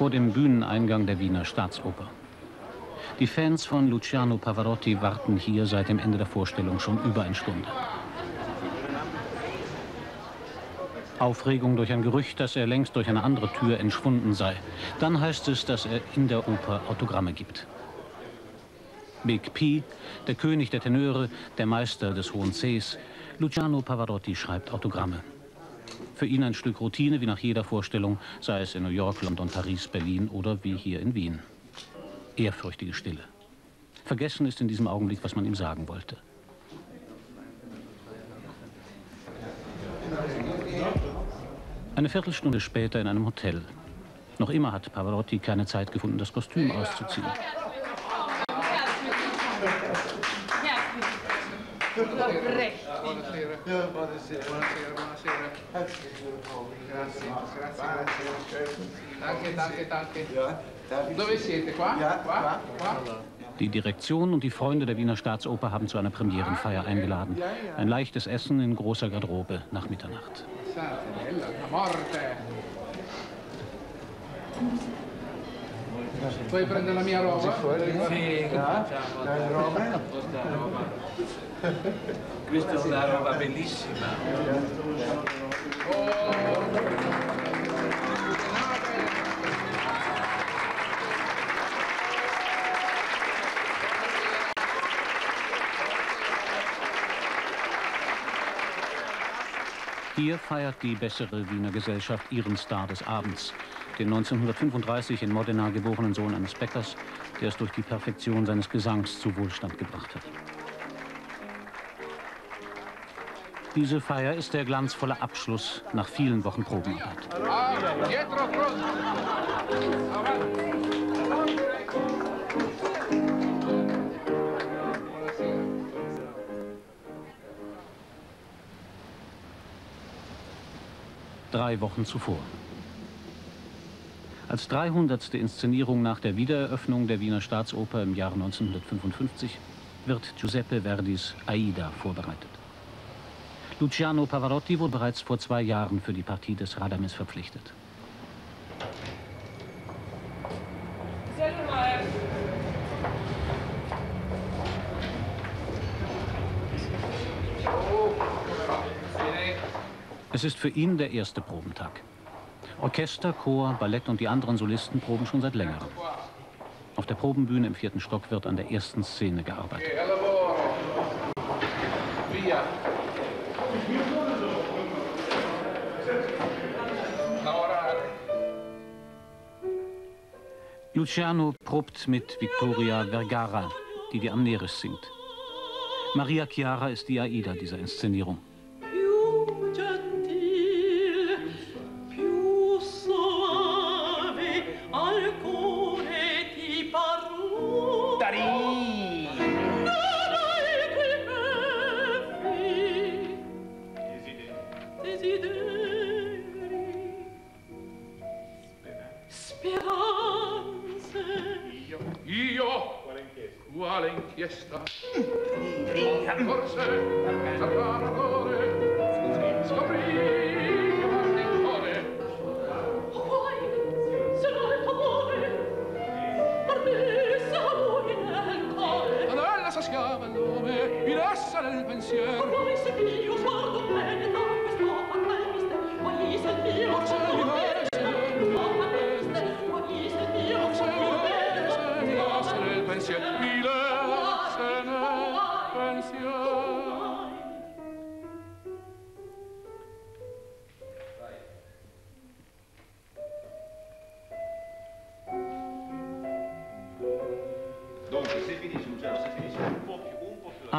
vor dem Bühneneingang der Wiener Staatsoper. Die Fans von Luciano Pavarotti warten hier seit dem Ende der Vorstellung schon über eine Stunde. Aufregung durch ein Gerücht, dass er längst durch eine andere Tür entschwunden sei. Dann heißt es, dass er in der Oper Autogramme gibt. Big P, der König der Tenöre, der Meister des hohen Cs, Luciano Pavarotti schreibt Autogramme. Für ihn ein Stück Routine wie nach jeder Vorstellung, sei es in New York, London, Paris, Berlin oder wie hier in Wien. Ehrfürchtige Stille. Vergessen ist in diesem Augenblick, was man ihm sagen wollte. Eine Viertelstunde später in einem Hotel. Noch immer hat Pavarotti keine Zeit gefunden, das Kostüm auszuziehen. Recht. Buonasera. Buonasera. Buonasera, buonasera. Grazie, grazie, grazie. Danke, danke, danke. Dove siete? Qua? Qua? Qua? Die Direktion und die Freunde der Wiener Staatsoper haben zu einer Premierenfeier eingeladen. Ein leichtes Essen in großer Garderobe nach Mitternacht. Puoi prendere la mia roba? Sì, la roba. Questa è una roba bellissima. Oh. Hier feiert die bessere Wiener Gesellschaft ihren Star des Abends, den 1935 in Modena geborenen Sohn eines Bäckers, der es durch die Perfektion seines Gesangs zu Wohlstand gebracht hat. Diese Feier ist der glanzvolle Abschluss nach vielen Wochen Probenarbeit. drei Wochen zuvor. Als 300. Inszenierung nach der Wiedereröffnung der Wiener Staatsoper im Jahr 1955 wird Giuseppe Verdis Aida vorbereitet. Luciano Pavarotti wurde bereits vor zwei Jahren für die Partie des Radames verpflichtet. Es ist für ihn der erste Probentag. Orchester, Chor, Ballett und die anderen Solisten proben schon seit längerem. Auf der Probenbühne im vierten Stock wird an der ersten Szene gearbeitet. Luciano probt mit Victoria Vergara, die die Amneris singt. Maria Chiara ist die Aida dieser Inszenierung.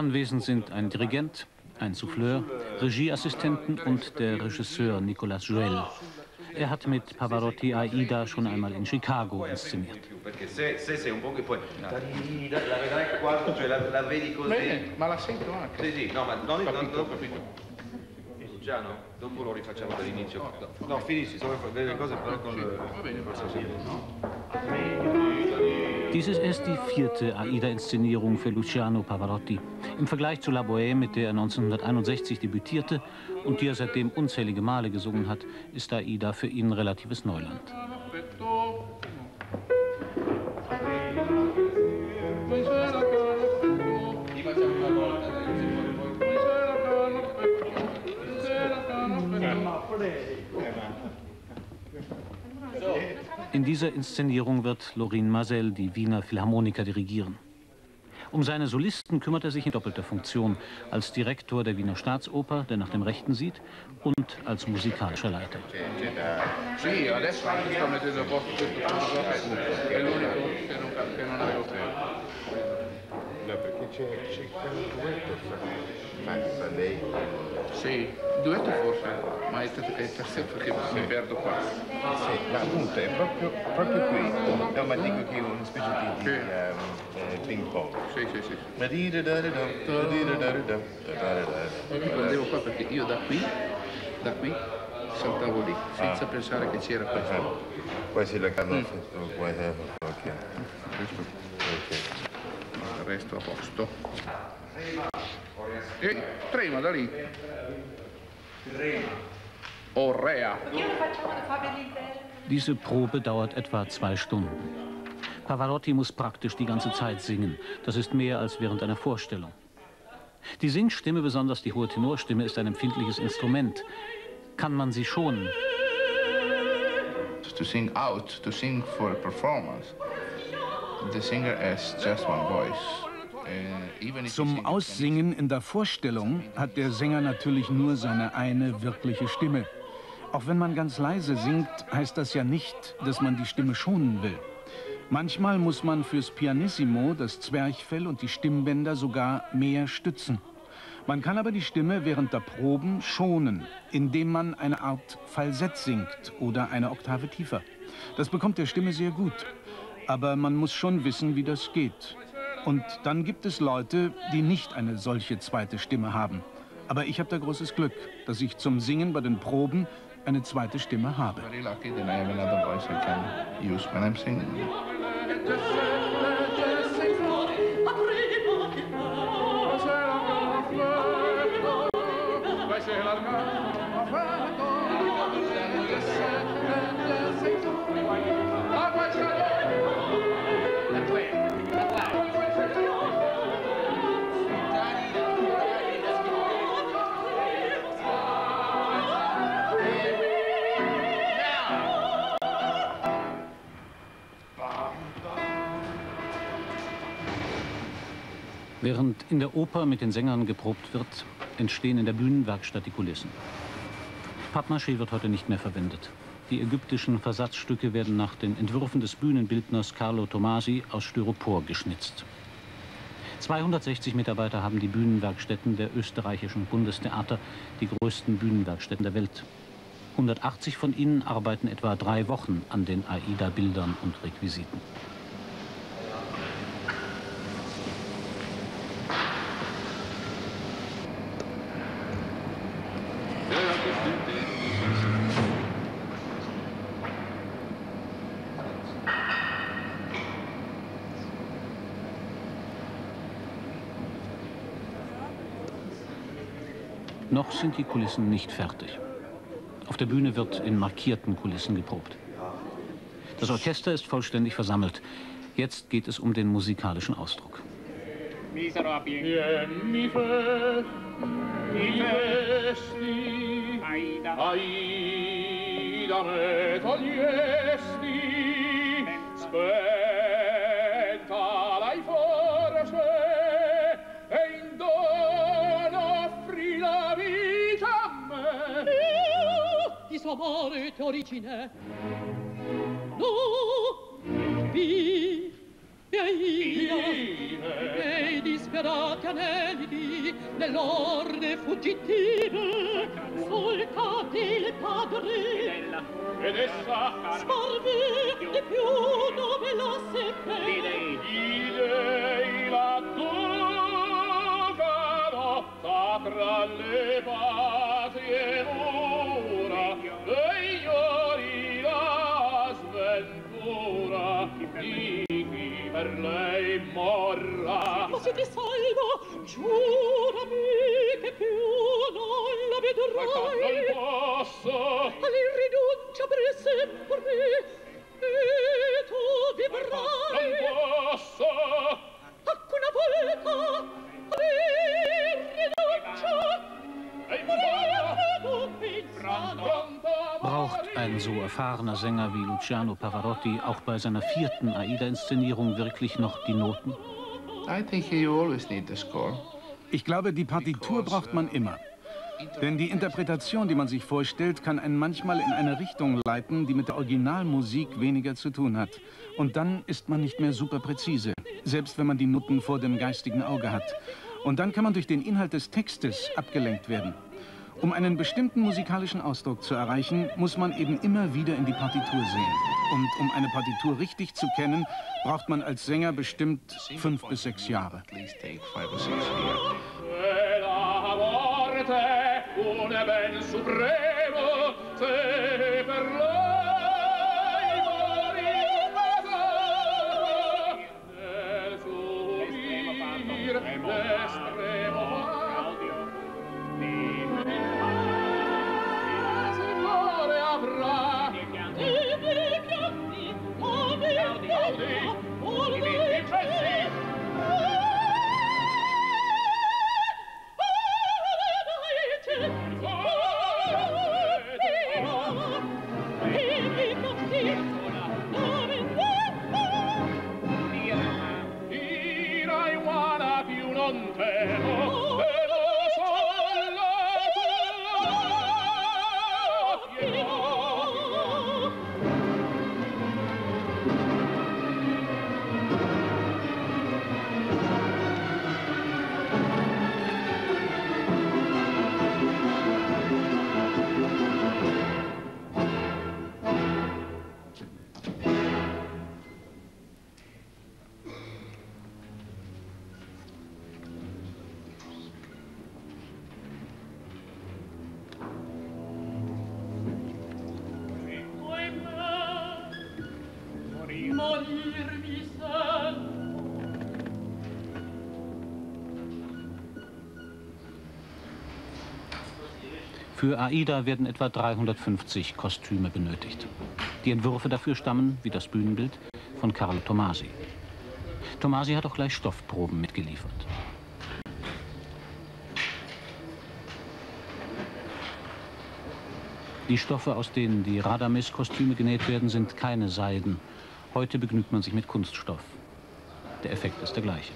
Anwesend sind ein Dirigent, ein Souffleur, Regieassistenten und der Regisseur Nicolas Joel. Er hat mit Pavarotti Aida schon einmal in Chicago inszeniert. no, dopo lo rifacciamo dall'inizio. No, finisci, solo le cose però con... Bene, Dies ist erst die vierte Aida-Inszenierung für Luciano Pavarotti. Im Vergleich zu La Bohème, mit der er 1961 debütierte und die er seitdem unzählige Male gesungen hat, ist Aida für ihn relatives Neuland. In dieser Inszenierung wird Lorin Marcel die Wiener Philharmoniker dirigieren. Um seine Solisten kümmert er sich in doppelter Funktion, als Direktor der Wiener Staatsoper, der nach dem Rechten sieht, und als musikalischer Leiter. Sì, No, perché c'è, quel duetto fra Mazza, lei. Sì, duetto forse, ma è, è terzetto che mi perdo qua. Sì, ma appunto è proprio, proprio qui. No, ma dico che è una specie di, di Sì. ehm, eh, ping pong. Sì, sì, sì. Ma di da da da da, da di da da da da, da da da. Mi prendevo qua perché io da qui, da qui, saltavo lì, senza pensare che c'era questo. Ah, Poi si la canna eh, Ok. questo. Ok. Resto a posto. E trema da lì. Orrea. Diese Probe dauert etwa zwei Stunden. Pavarotti muss praktisch die ganze Zeit singen. Das ist mehr als während einer Vorstellung. Die Singstimme, besonders die hohe Tenorstimme, ist ein empfindliches Instrument. Kann man sie schonen? To sing out, to sing for a performance, Zum sings- Aussingen in der Vorstellung hat der Sänger natürlich nur seine eine wirkliche Stimme. Auch wenn man ganz leise singt, heißt das ja nicht, dass man die Stimme schonen will. Manchmal muss man fürs Pianissimo, das Zwerchfell und die Stimmbänder sogar mehr stützen. Man kann aber die Stimme während der Proben schonen, indem man eine Art Falsett singt oder eine Oktave tiefer. Das bekommt der Stimme sehr gut. Aber man muss schon wissen, wie das geht. Und dann gibt es Leute, die nicht eine solche zweite Stimme haben. Aber ich habe da großes Glück, dass ich zum Singen bei den Proben eine zweite Stimme habe. very lucky that I have another voice I can use when I'm singing. Während in der Oper mit den Sängern geprobt wird, entstehen in der Bühnenwerkstatt die Kulissen. Pappmaché wird heute nicht mehr verwendet. Die ägyptischen Versatzstücke werden nach den Entwürfen des Bühnenbildners Carlo Tomasi aus Styropor geschnitzt. 260 Mitarbeiter haben die Bühnenwerkstätten der österreichischen Bundestheater, die größten Bühnenwerkstätten der Welt. 180 von ihnen arbeiten etwa drei Wochen an den AIDA-Bildern und Requisiten. Sind die Kulissen nicht fertig. Auf der Bühne wird in markierten Kulissen geprobt. Das Orchester ist vollständig versammelt. Jetzt geht es um den musikalischen Ausdruck. Vieni amore t'origine no vi e i disperati aneliti nell'orde fuggitive solcati il padre. Ed essa sparvi di più dove la seppe. Di lei di lei la tua carotta tra le basi e per lei morra. Ma se ti salvo, giurami che più non la vedrai. Ma non posso. All'irrinuncia per sempre, e tu vivrai. Ma non posso. Acqua una volta, all'irrinuncia. Braucht ein so erfahrener Sänger wie Luciano Pavarotti auch bei seiner vierten Aida-Inszenierung wirklich noch die Noten? I think you always need the score. Ich glaube, die Partitur braucht man immer. Denn die Interpretation, die man sich vorstellt, kann einen manchmal in eine Richtung leiten, die mit der Originalmusik weniger zu tun hat. Und dann ist man nicht mehr super präzise, selbst wenn man die Noten vor dem geistigen Auge hat. Und dann kann man durch den Inhalt des Textes abgelenkt werden. Um einen bestimmten musikalischen Ausdruck zu erreichen, muss man eben immer wieder in die Partitur sehen. Und um eine Partitur richtig zu kennen, braucht man als Sänger bestimmt fünf bis sechs Jahre. At least take five or six years. Quella morte un ben supremo Für Aida werden etwa 350 Kostüme benötigt. Die Entwürfe dafür stammen, wie das Bühnenbild, von Carlo Tomasi. Tomasi hat auch gleich Stoffproben mitgeliefert. Die Stoffe, aus denen die Radames-Kostüme genäht werden, sind keine Seiden. Heute begnügt man sich mit Kunststoff. Der Effekt ist der gleiche.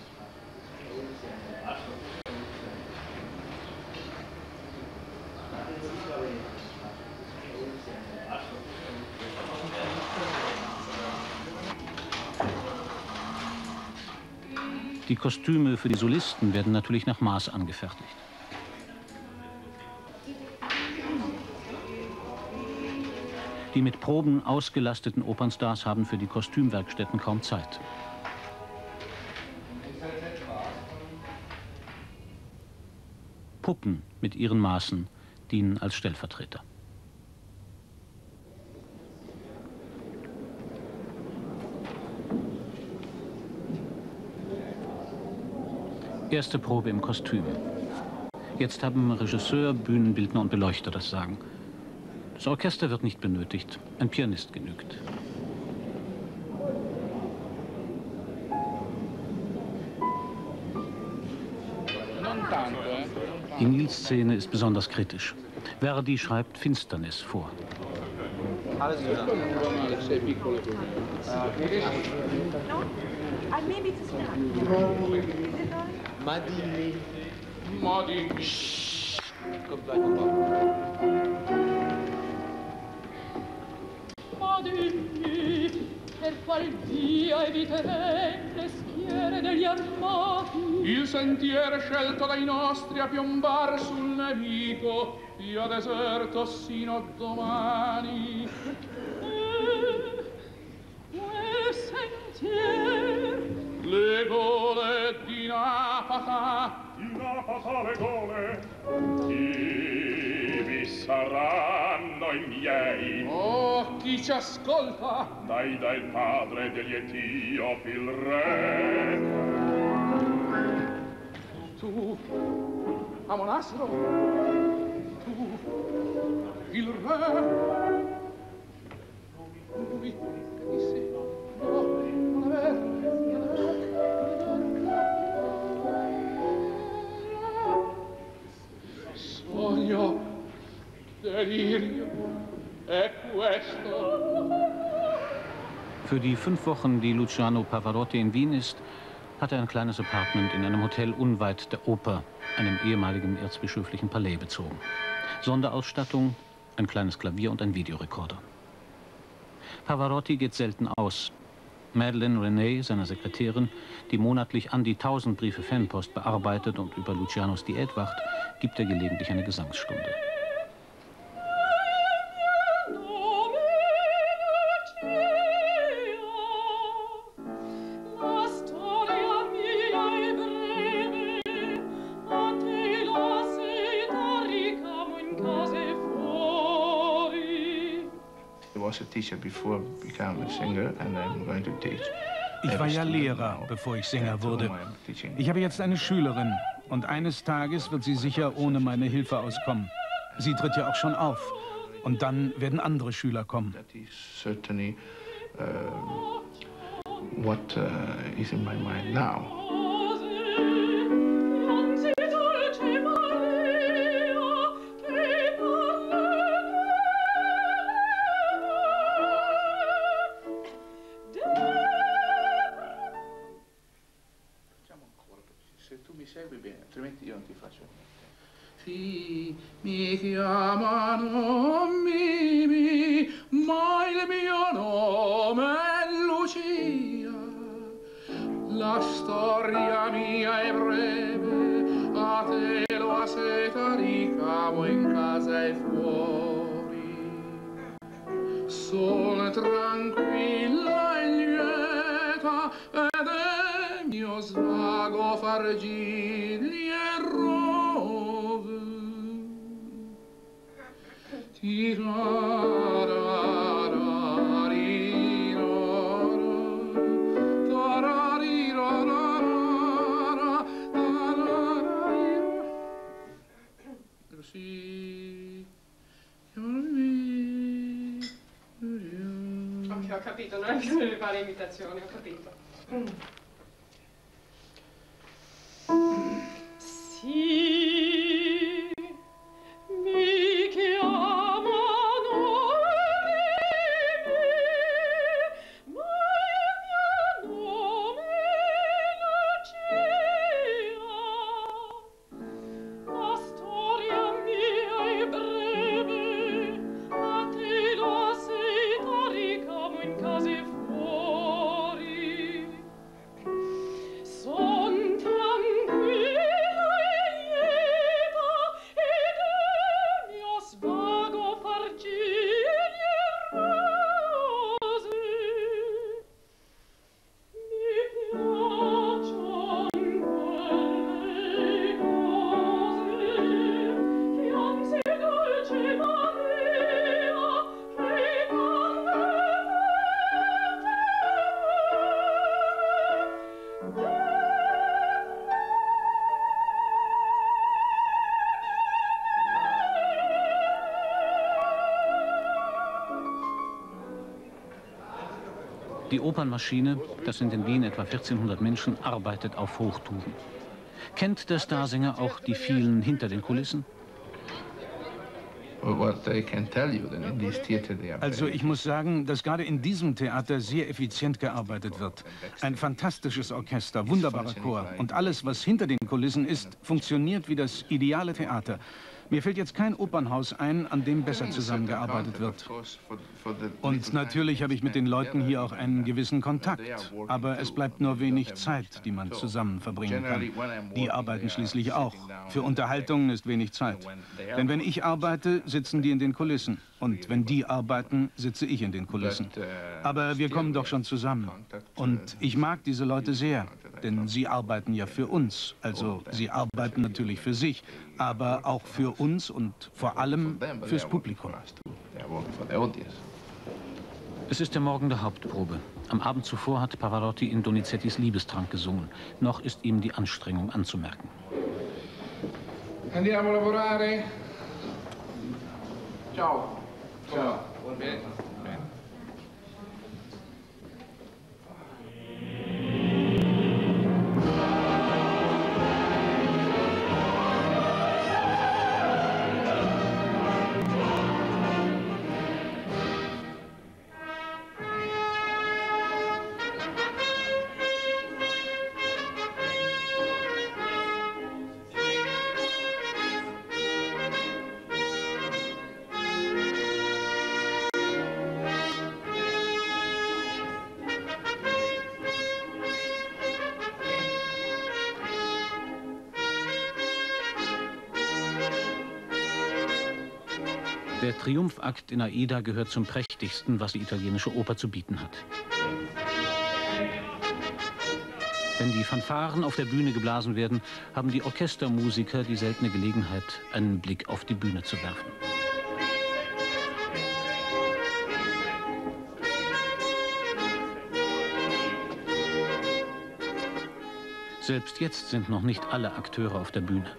Die Kostüme für die Solisten werden natürlich nach Maß angefertigt. Die mit Proben ausgelasteten Opernstars haben für die Kostümwerkstätten kaum Zeit. Puppen mit ihren Maßen dienen als Stellvertreter. Erste Probe im Kostüm. Jetzt haben Regisseur, Bühnenbildner und Beleuchter das Sagen. Das Orchester wird nicht benötigt, ein Pianist genügt. Die Nils-Szene ist besonders kritisch. Verdi schreibt Finsternis vor. Sei piccolo. Maybe it's a snack. Is it all right? Ma dimmi. Ma dimmi, per qual via eviterei le schiere degli armati? Il sentiero scelto dai nostri a piombar sul nemico, via deserto sino a domani. Napata le gole, ivi saranno i miei. oh chi ci ascolta, Dai dal padre degli Etiopi il re. tu, Amonastro, tu, il re. Lui che disse, Für die fünf Wochen, die Luciano Pavarotti in Wien ist, hat er ein kleines Apartment in einem Hotel unweit der Oper, einem ehemaligen erzbischöflichen Palais, bezogen. Sonderausstattung, ein kleines Klavier und ein Videorekorder. Pavarotti geht selten aus. Madeleine René, seiner Sekretärin, die monatlich an die tausend Briefe Fanpost bearbeitet und über Lucianos Diät wacht, gibt er gelegentlich eine Gesangsstunde. Ich war ja Lehrer, bevor ich Sänger wurde. Ich habe jetzt eine Schülerin und eines Tages wird sie sicher ohne meine Hilfe auskommen. Sie tritt ja auch schon auf. Und dann werden andere Schüler kommen. what uh, is in my mind now. Capito, non hai bisogno di fare imitazioni, ho capito. Die Opernmaschine, das sind in Wien etwa 1400 Menschen, arbeitet auf Hochtouren. Kennt der Starsänger auch die vielen hinter den Kulissen? Also ich muss sagen, dass gerade in diesem Theater sehr effizient gearbeitet wird. Ein fantastisches Orchester, wunderbarer Chor und alles, was hinter den Kulissen ist, funktioniert wie das ideale Theater. Mir fällt jetzt kein Opernhaus ein, an dem besser zusammengearbeitet wird. Und natürlich habe ich mit den Leuten hier auch einen gewissen Kontakt. Aber es bleibt nur wenig Zeit, die man zusammen verbringen kann. Die arbeiten schließlich auch. Für Unterhaltung ist wenig Zeit. Denn wenn ich arbeite, sitzen die in den Kulissen. Und wenn die arbeiten, sitze ich in den Kulissen. Aber wir kommen doch schon zusammen. Und ich mag diese Leute sehr. Denn sie arbeiten ja für uns. Also sie arbeiten natürlich für sich, aber auch für uns und vor allem fürs Publikum. Es ist der Morgen der Hauptprobe. Am Abend zuvor hat Pavarotti in Donizettis Liebestrank gesungen. Noch ist ihm die Anstrengung anzumerken. Andiamo a lavorare. Ciao. Ciao. Der Triumphakt in Aida gehört zum prächtigsten, was die italienische Oper zu bieten hat. Wenn die Fanfaren auf der Bühne geblasen werden, haben die Orchestermusiker die seltene Gelegenheit, einen Blick auf die Bühne zu werfen. Selbst jetzt sind noch nicht alle Akteure auf der Bühne.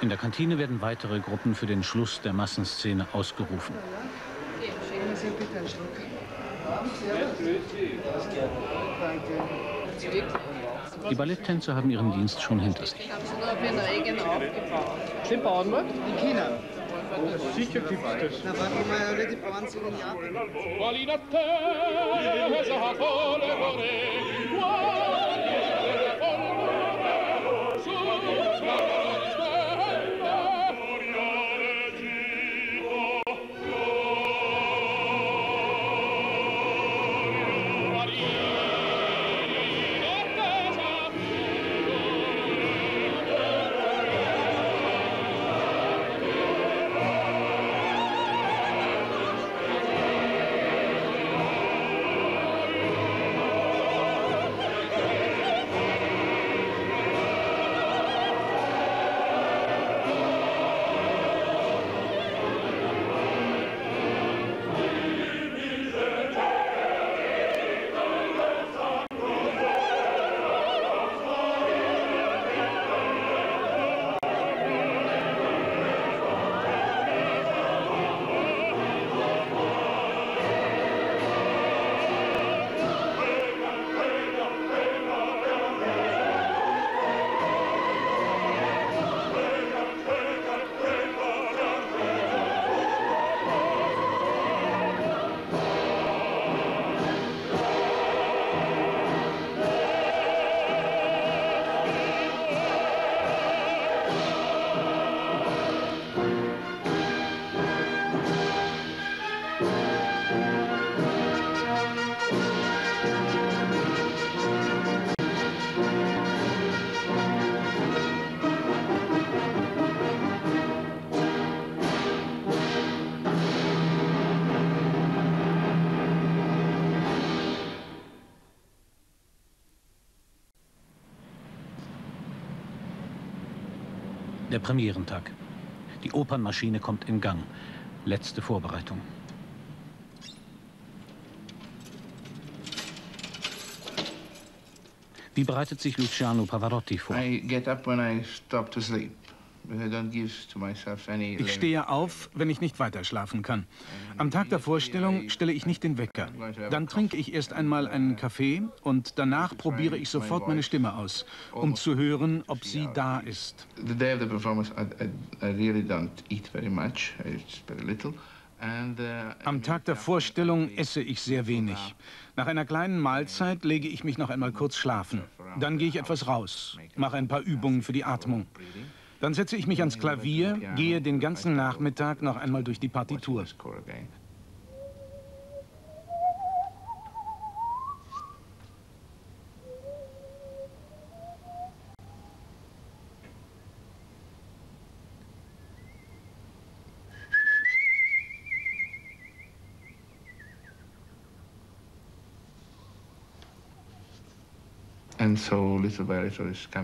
In der Kantine werden weitere Gruppen für den Schluss der Massenszene ausgerufen. Die Balletttänzer haben ihren Dienst schon hinter sich. Haben Sie noch auf Premierentag. Die Opernmaschine kommt in Gang. Letzte Vorbereitung. Wie bereitet sich Luciano Pavarotti vor? I get up when I stop to sleep. I don't give to myself any Ich stehe auf, wenn ich nicht weiter schlafen kann. Am Tag der Vorstellung stelle ich nicht den Wecker. Dann trinke ich erst einmal einen Kaffee und danach probiere ich sofort meine Stimme aus, um zu hören, ob sie da ist. The day of the performance, I, I, I really don't eat very much. I eat very little. And, uh, Am Tag der Vorstellung esse ich sehr wenig. Nach einer kleinen Mahlzeit lege ich mich noch einmal kurz schlafen. Dann gehe ich etwas raus, mache ein paar Übungen für die Atmung. Dann setze ich mich ans Klavier, gehe den ganzen Nachmittag noch einmal durch die Partitur.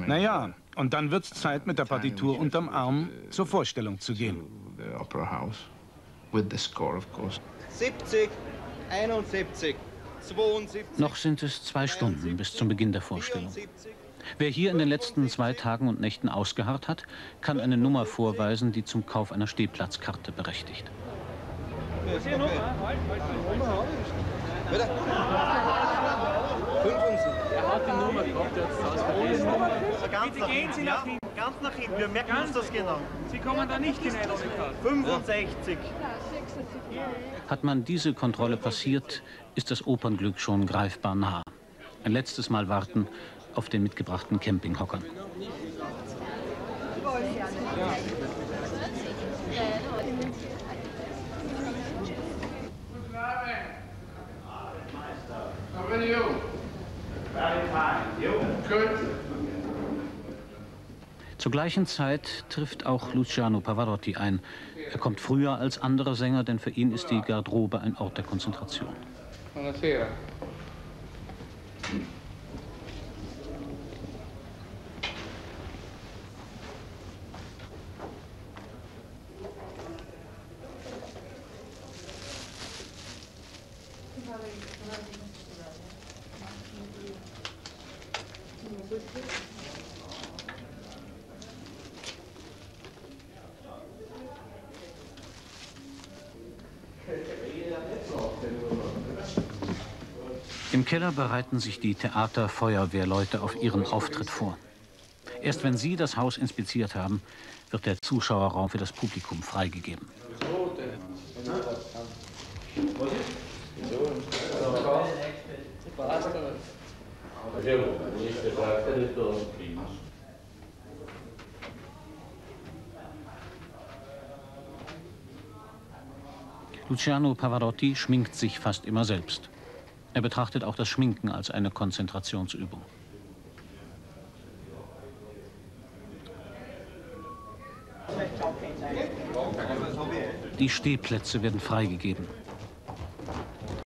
Naja, und dann wird's Zeit, mit der Partitur unterm Arm zur Vorstellung zu gehen. The opera house with the score, of course. 70, 71, 72. Noch sind es zwei Stunden bis zum Beginn der Vorstellung. Wer hier in den letzten zwei Tagen und Nächten ausgeharrt hat, kann eine Nummer vorweisen, die zum Kauf einer Stehplatzkarte berechtigt. Bitte? 75. Hat die Nummer, kommt jetzt aus verlesen. Bitte gehen Sie nach hinten, ganz nach hinten. Wir merken uns das genau. Sie kommen da nicht hinein, das 65. Hat man diese Kontrolle passiert, ist das Opernglück schon greifbar nah. Ein letztes Mal warten auf den mitgebrachten Campinghockern. How are you? Zur gleichen Zeit trifft auch Luciano Pavarotti ein. Er kommt früher als andere Sänger, denn für ihn ist die Garderobe ein Ort der Konzentration. Buonasera. Im Keller bereiten sich die Theaterfeuerwehrleute auf ihren Auftritt vor. Erst wenn sie das Haus inspiziert haben, wird der Zuschauerraum für das Publikum freigegeben. Luciano Pavarotti schminkt sich fast immer selbst. Er betrachtet auch das Schminken als eine Konzentrationsübung. Die Stehplätze werden freigegeben.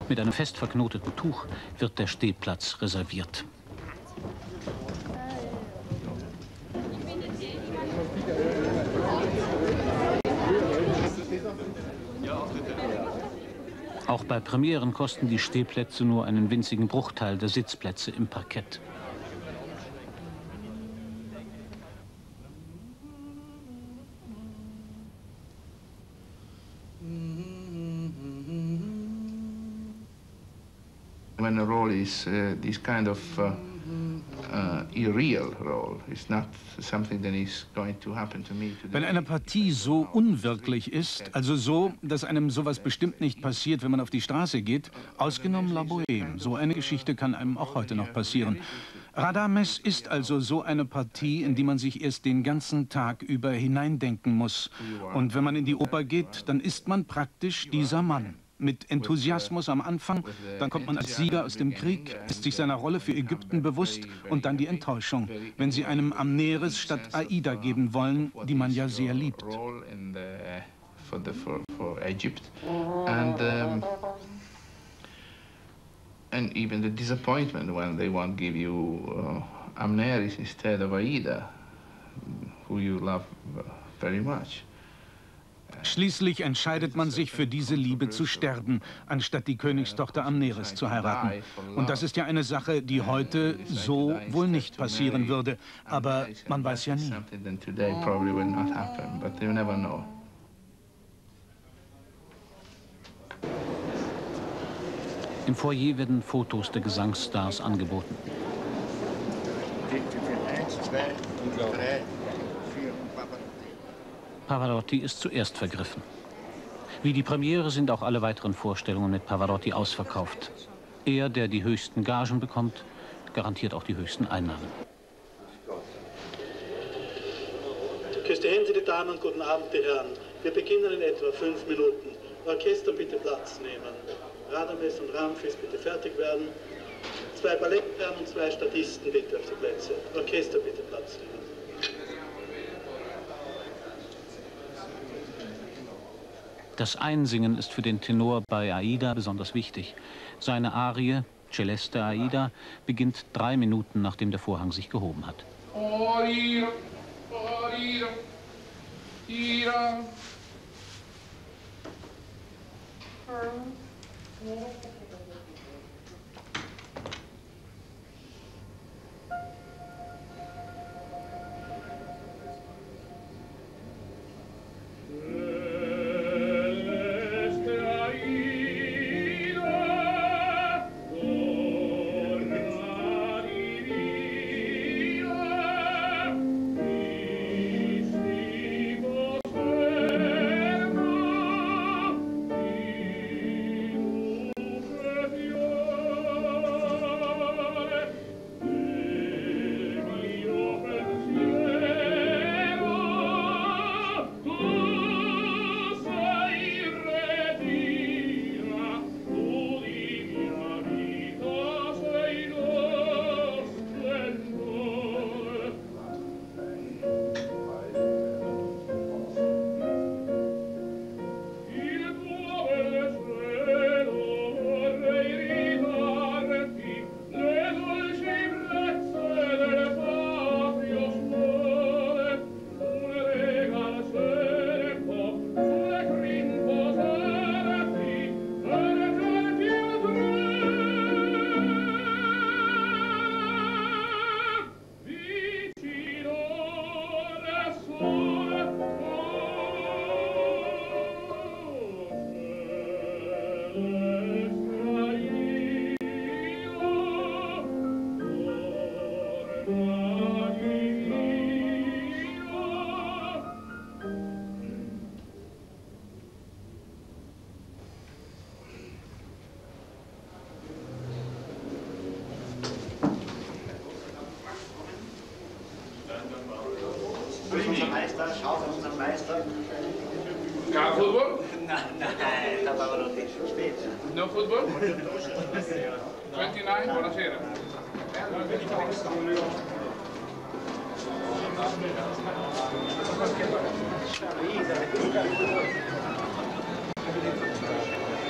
Mit einem fest verknoteten Tuch wird der Stehplatz reserviert. Auch bei Premieren kosten die Stehplätze nur einen winzigen Bruchteil der Sitzplätze im Parkett. When a role is uh, this kind of uh, Wenn eine Partie so unwirklich ist, also so, dass einem sowas bestimmt nicht passiert, wenn man auf die Straße geht, ausgenommen La Bohème, so eine Geschichte kann einem auch heute noch passieren. Radames ist also so eine Partie, in die man sich erst den ganzen Tag über hineindenken muss. Und wenn man in die Oper geht, dann ist man praktisch dieser Mann. Mit Enthusiasmus am Anfang, dann kommt man als Sieger aus dem Krieg, ist sich seiner Rolle für Ägypten bewusst und dann die Enttäuschung, wenn sie einem Amneris statt Aida geben wollen, die man ja sehr liebt. And, even the disappointment when they won't give you uh, Amneris instead of Aida, who you love very much. Schließlich entscheidet man sich für diese Liebe zu sterben, anstatt die Königstochter Amneris zu heiraten. Und das ist ja eine Sache, die heute so wohl nicht passieren würde. Aber man weiß ja nie. Something that today probably will not happen, but you never know. Im Foyer werden Fotos der Gesangsstars angeboten. Eins, zwei, drei, vier, Papa. Pavarotti ist zuerst vergriffen. Wie die Premiere sind auch alle weiteren Vorstellungen mit Pavarotti ausverkauft. Er, der die höchsten Gagen bekommt, garantiert auch die höchsten Einnahmen. Küsst die Hände, die Damen, guten Abend, die Herren. Wir beginnen in etwa fünf Minuten. Orchester bitte Platz nehmen. Radames und Ramphis bitte fertig werden. Zwei Ballettherren und zwei Statisten bitte auf die Plätze. Orchester bitte Platz nehmen. Das Einsingen ist für den Tenor bei Aida besonders wichtig. Seine Arie, Celeste Aida, beginnt drei Minuten, nachdem der Vorhang sich gehoben hat. Mm.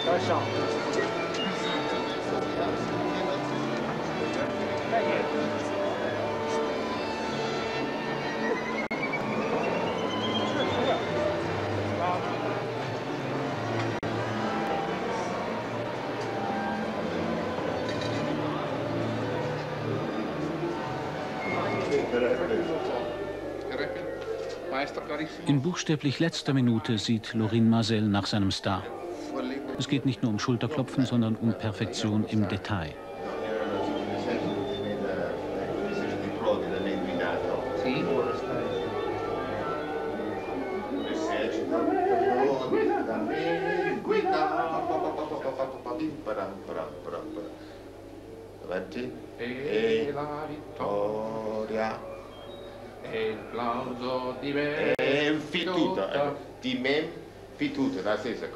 Ciao, ciao. In buchstäblich letzter Minute sieht Lorin Marcel nach seinem Star. Es geht nicht nur um Schulterklopfen, sondern um Perfektion im Detail.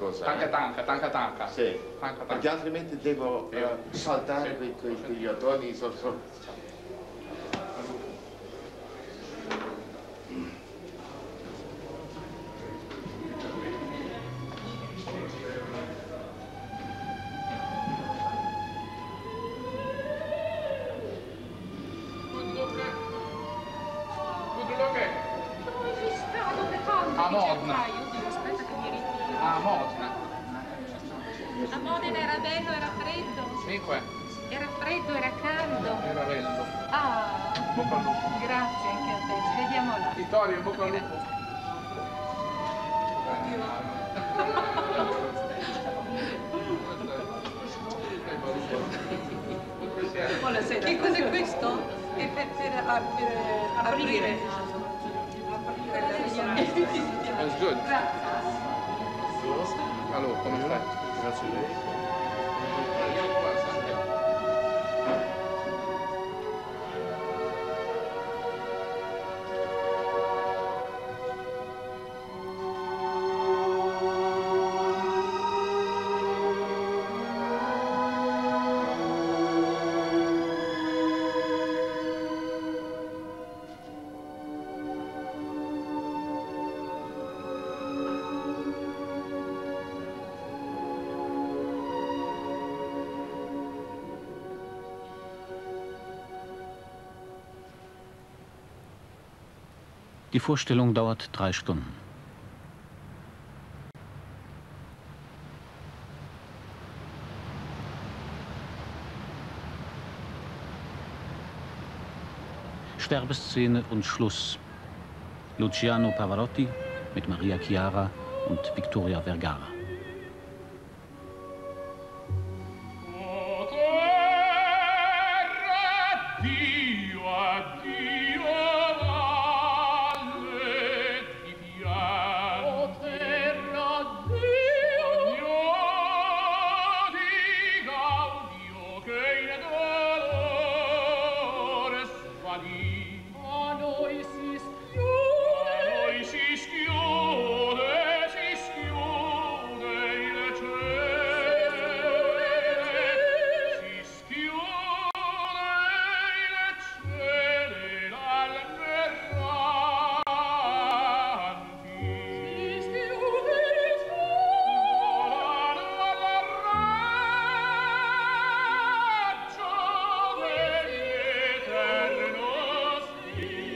La stessa cosa. Tanca eh. tanca, tanca tanca. Sì, Tanca tanca. perché altrimenti devo eh, saltare quei, quei, quegli ottoni. So, aprire. That's good. Allora, come stai? Grazie a lei. Die Vorstellung dauert drei Stunden. Sterbeszene und Schluss. Luciano Pavarotti mit Maria Chiara und Victoria Vergara. Amen.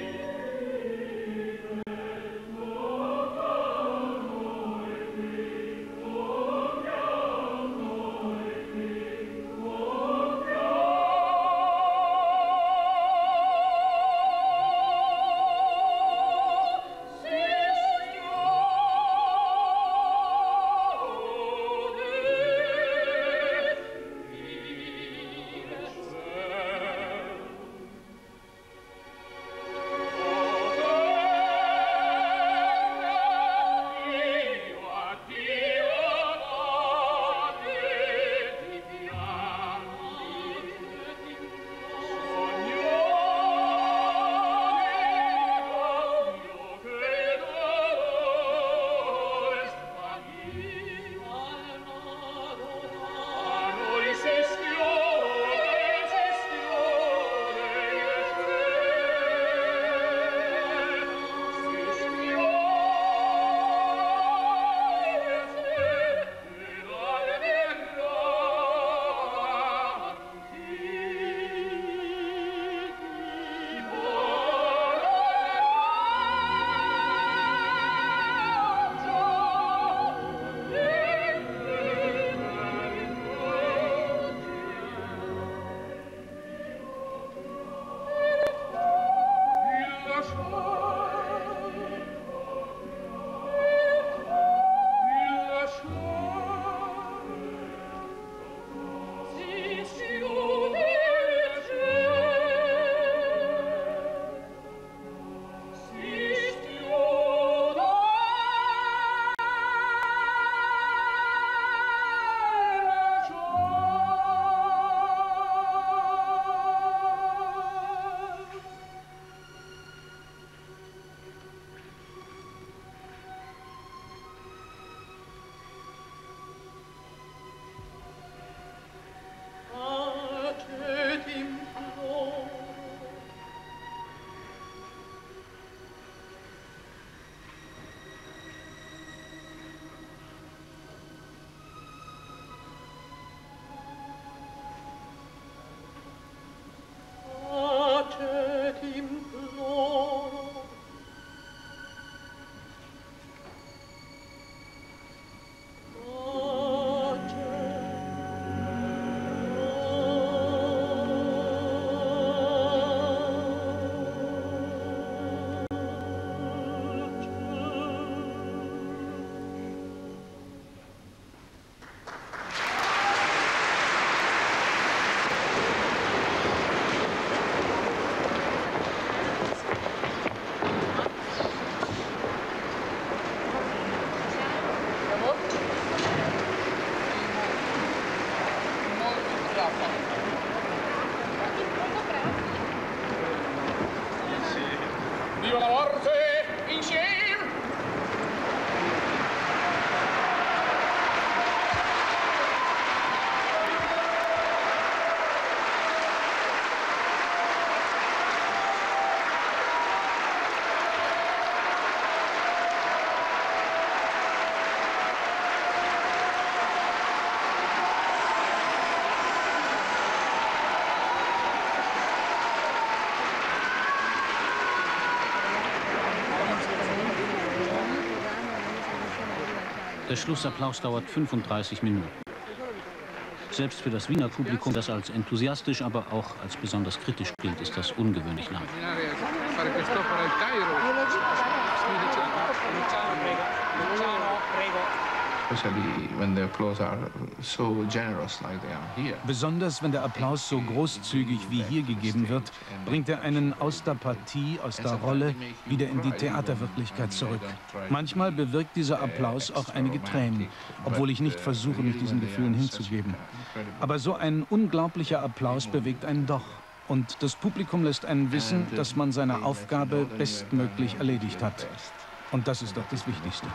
Der Schlussapplaus dauert 35 Minuten. Selbst für das Wiener Publikum, das als enthusiastisch, aber auch als besonders kritisch gilt, ist das ungewöhnlich lang. Besonders wenn der Applaus so großzügig wie hier gegeben wird, bringt er einen aus der Partie, aus der Rolle wieder in die Theaterwirklichkeit zurück. Manchmal bewirkt dieser Applaus auch einige Tränen, obwohl ich nicht versuche, mich diesen Gefühlen hinzugeben. Aber so ein unglaublicher Applaus bewegt einen doch. Und das Publikum lässt einen wissen, dass man seine Aufgabe bestmöglich erledigt hat. Und das ist doch das Wichtigste.